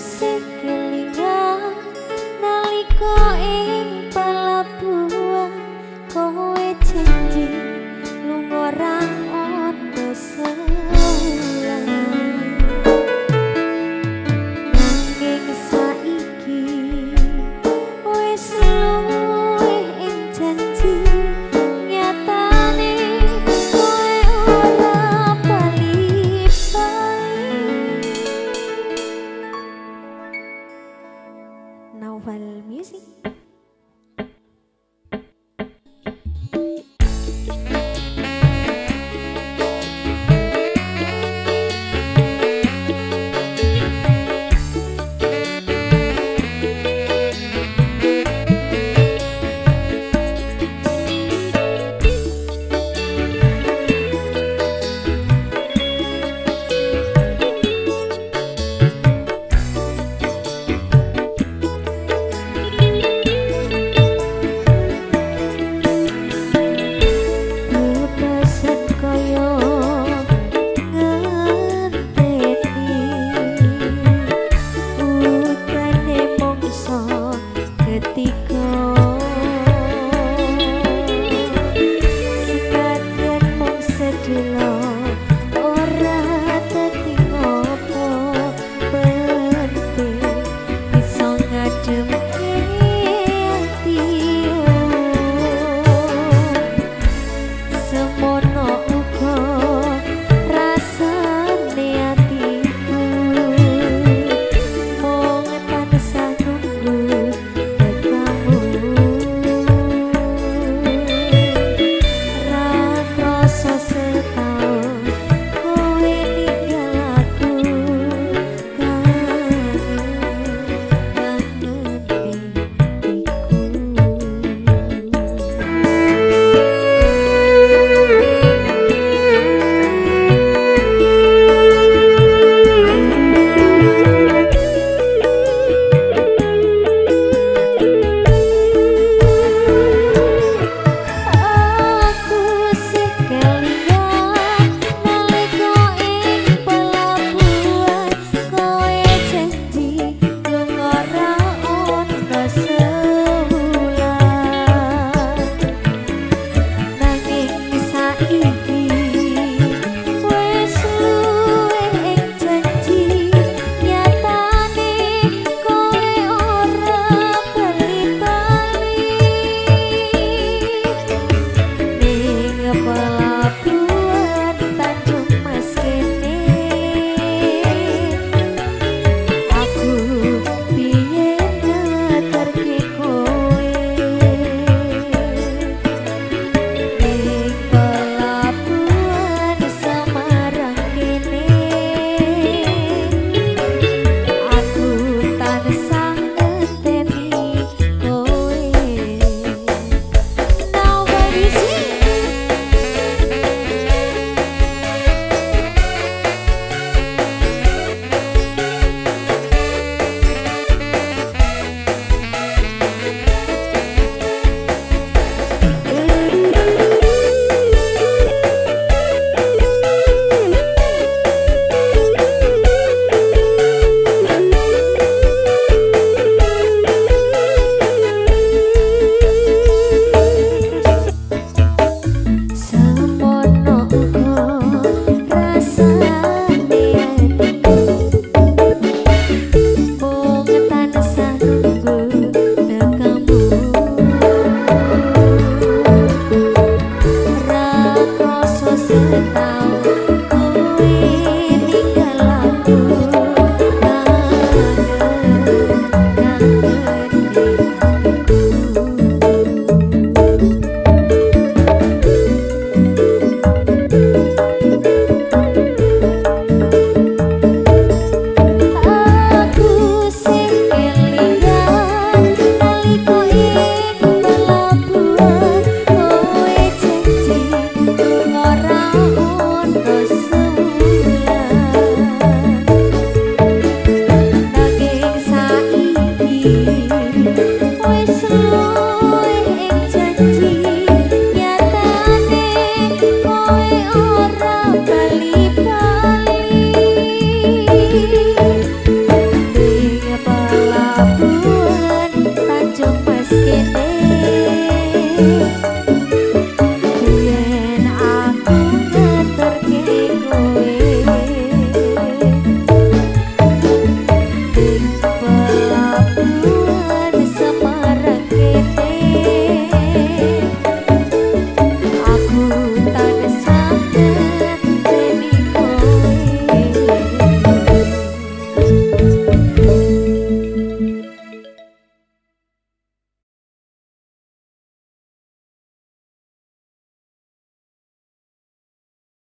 music que liga